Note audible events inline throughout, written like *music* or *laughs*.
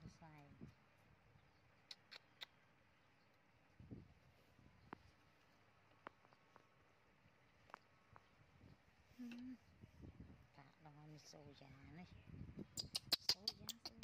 con sai cả đó mình sâu giá này sâu giá sâu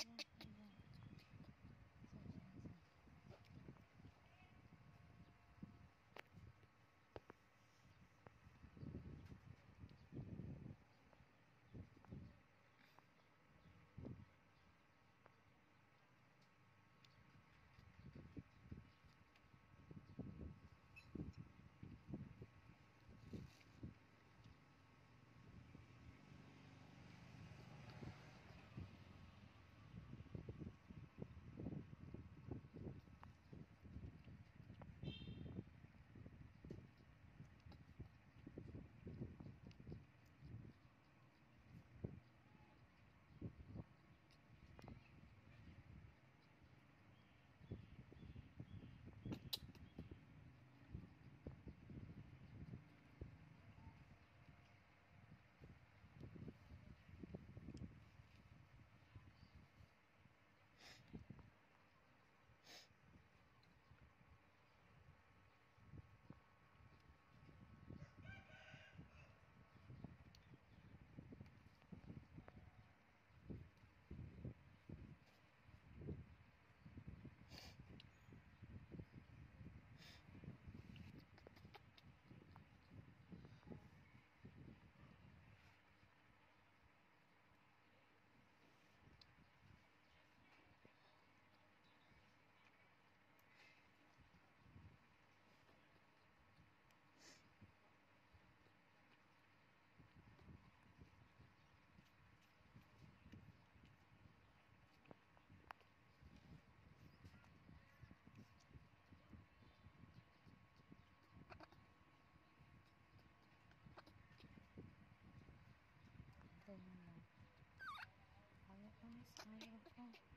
Oh, *laughs*